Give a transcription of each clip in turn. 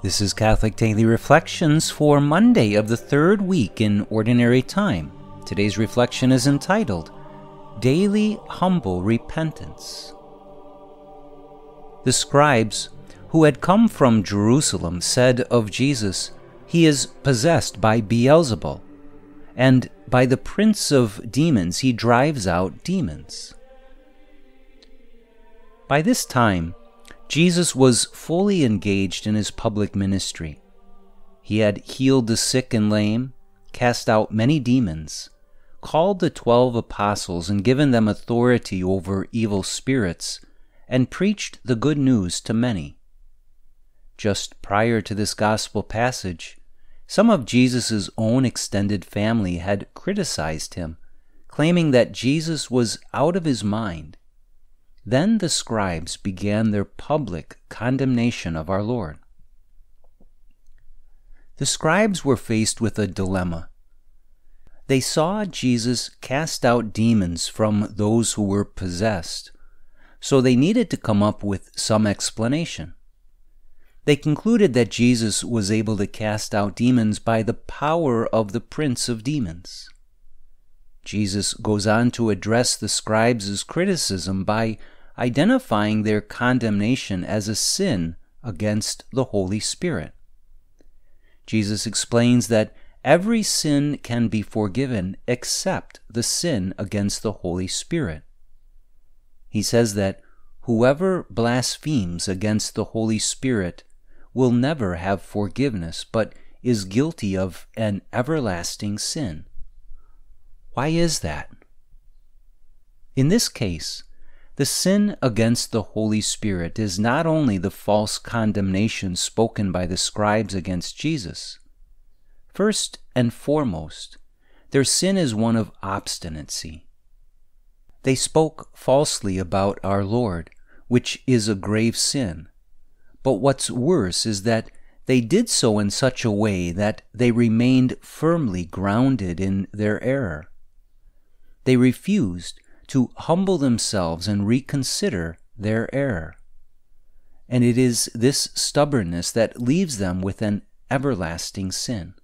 This is Catholic Daily Reflections for Monday of the third week in Ordinary Time. Today's reflection is entitled Daily Humble Repentance. The scribes who had come from Jerusalem said of Jesus, He is possessed by Beelzebul, and by the prince of demons he drives out demons. By this time, Jesus was fully engaged in his public ministry. He had healed the sick and lame, cast out many demons, called the twelve apostles and given them authority over evil spirits, and preached the good news to many. Just prior to this gospel passage, some of Jesus' own extended family had criticized him, claiming that Jesus was out of his mind then the scribes began their public condemnation of our Lord. The scribes were faced with a dilemma. They saw Jesus cast out demons from those who were possessed, so they needed to come up with some explanation. They concluded that Jesus was able to cast out demons by the power of the prince of demons. Jesus goes on to address the scribes' criticism by identifying their condemnation as a sin against the Holy Spirit. Jesus explains that every sin can be forgiven except the sin against the Holy Spirit. He says that whoever blasphemes against the Holy Spirit will never have forgiveness, but is guilty of an everlasting sin. Why is that? In this case, the sin against the Holy Spirit is not only the false condemnation spoken by the scribes against Jesus. First and foremost, their sin is one of obstinacy. They spoke falsely about our Lord, which is a grave sin. But what's worse is that they did so in such a way that they remained firmly grounded in their error. They refused to humble themselves and reconsider their error. And it is this stubbornness that leaves them with an everlasting sin.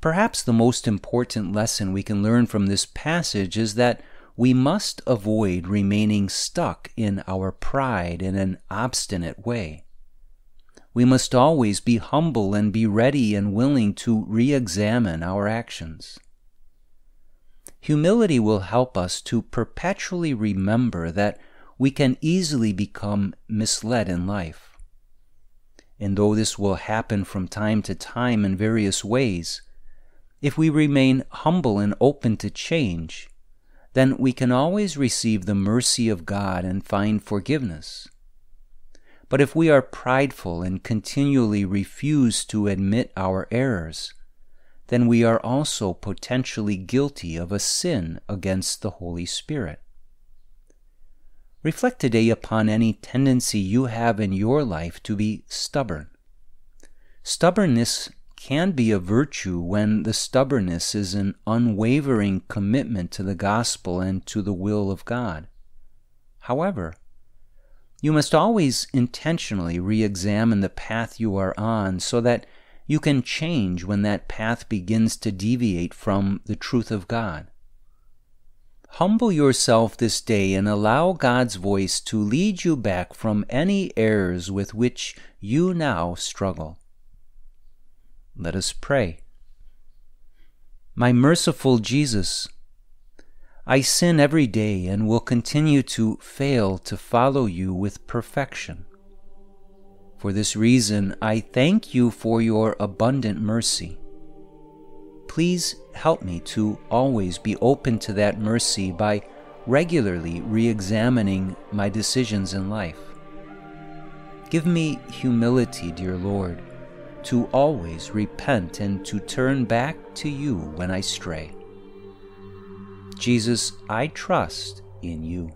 Perhaps the most important lesson we can learn from this passage is that we must avoid remaining stuck in our pride in an obstinate way. We must always be humble and be ready and willing to re examine our actions. Humility will help us to perpetually remember that we can easily become misled in life. And though this will happen from time to time in various ways, if we remain humble and open to change, then we can always receive the mercy of God and find forgiveness. But if we are prideful and continually refuse to admit our errors, then we are also potentially guilty of a sin against the Holy Spirit. Reflect today upon any tendency you have in your life to be stubborn. Stubbornness can be a virtue when the stubbornness is an unwavering commitment to the gospel and to the will of God. However, you must always intentionally re examine the path you are on so that you can change when that path begins to deviate from the truth of God. Humble yourself this day and allow God's voice to lead you back from any errors with which you now struggle. Let us pray. My merciful Jesus, I sin every day and will continue to fail to follow you with perfection. For this reason, I thank you for your abundant mercy. Please help me to always be open to that mercy by regularly re examining my decisions in life. Give me humility, dear Lord, to always repent and to turn back to you when I stray. Jesus, I trust in you.